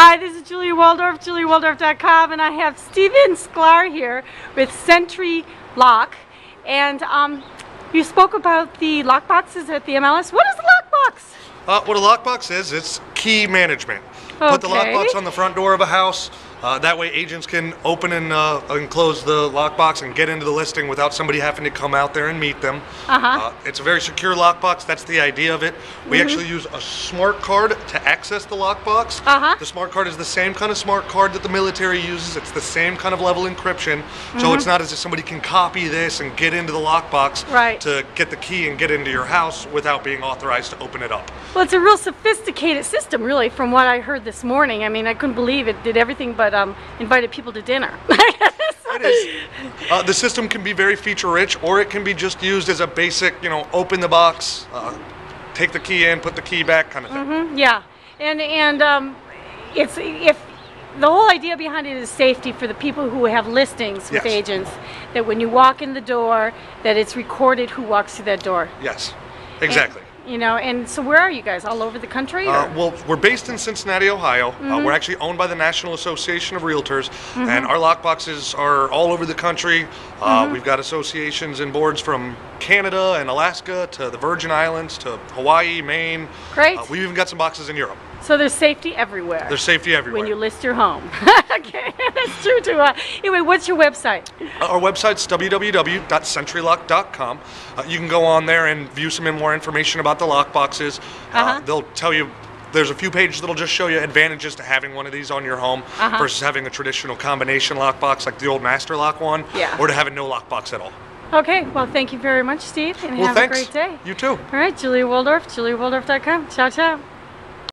Hi, this is Julia Waldorf, juliawaldorf.com, and I have Steven Sklar here with Sentry Lock. And um, you spoke about the lock boxes at the MLS. What is the lock box? Uh, what a lockbox is, it's key management. Put the Okay. lockbox on the front door of a house. Uh, that way, agents can open and, uh, and close the lockbox and get into the listing without somebody having to come out there and meet them. Uh-huh. Uh, it's a very secure lockbox. That's the idea of it. We Mm-hmm. actually use a smart card to access the lockbox. Uh-huh. The smart card is the same kind of smart card that the military uses. It's the same kind of level encryption. Mm-hmm. So it's not as if somebody can copy this and get into the lockbox Right. to get the key and get into your house without being authorized to open it up. Well, it's a real sophisticated system, really, from what I heard this morning. I mean, I couldn't believe it did everything but um, invited people to dinner. It is. Uh, the system can be very feature rich, or it can be just used as a basic, you know, open the box, uh, take the key in, put the key back kind of thing. Yeah, and and um, it's if the whole idea behind it is safety for the people who have listings with Yes. agents. That when you walk in the door, that it's recorded who walks through that door. Yes, exactly. You know, and so where are you guys? All over the country? Uh, well, we're based in Cincinnati, Ohio. Mm-hmm. Uh, we're actually owned by the National Association of Realtors, and our lockboxes are all over the country. Uh, Mm-hmm. We've got associations and boards from Canada and Alaska to the Virgin Islands to Hawaii, Maine. Great. Uh, we've even got some boxes in Europe. so there's safety everywhere. There's safety everywhere. when you list your home. okay, that's true too. Uh, anyway, what's your website? Our website's www.sentrilock.com. Uh, you can go on there and view some more information about the lock boxes. Uh-huh. Uh, they'll tell you. There's a few pages that'll just show you advantages to having one of these on your home Uh-huh. versus having a traditional combination lockbox like the old Master Lock one, Yeah. or to having no lockbox at all. Okay, well, thank you very much, Steve, and Well, have thanks. a great day. You too. All right, Julia Waldorf, juliawaldorf.com. Ciao, ciao.